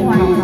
哇